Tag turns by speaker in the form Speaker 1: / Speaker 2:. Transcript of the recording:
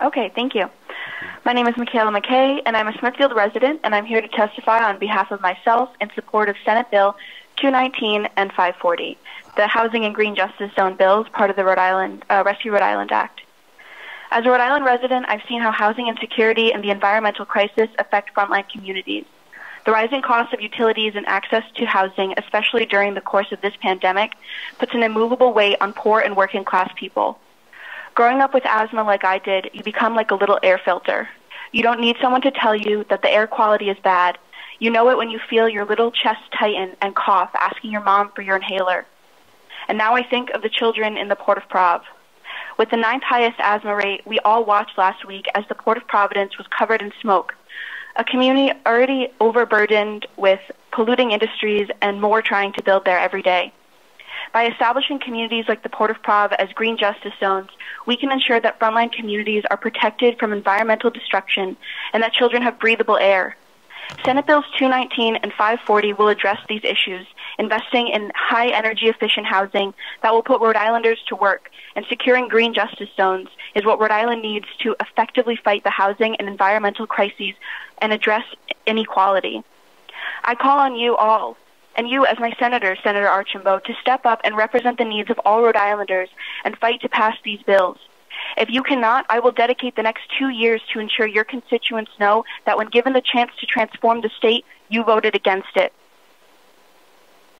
Speaker 1: Okay, thank you. My name is Michaela McKay, and I'm a Smithfield resident, and I'm here to testify on behalf of myself in support of Senate Bill 219 and 540, the Housing and Green Justice Zone bills, part of the Rhode Island uh, Rescue Rhode Island Act. As a Rhode Island resident, I've seen how housing insecurity and the environmental crisis affect frontline communities. The rising cost of utilities and access to housing, especially during the course of this pandemic, puts an immovable weight on poor and working class people. Growing up with asthma like I did, you become like a little air filter. You don't need someone to tell you that the air quality is bad. You know it when you feel your little chest tighten and cough, asking your mom for your inhaler. And now I think of the children in the Port of Prov. With the ninth highest asthma rate, we all watched last week as the Port of Providence was covered in smoke. A community already overburdened with polluting industries and more trying to build there every day. By establishing communities like the Port of Prov as green justice zones, we can ensure that frontline communities are protected from environmental destruction and that children have breathable air. Senate Bills 219 and 540 will address these issues, investing in high energy efficient housing that will put Rhode Islanders to work, and securing green justice zones is what Rhode Island needs to effectively fight the housing and environmental crises and address inequality. I call on you all and you as my senator, Senator Archambault, to step up and represent the needs of all Rhode Islanders and fight to pass these bills. If you cannot, I will dedicate the next two years to ensure your constituents know that when given the chance to transform the state, you voted against it.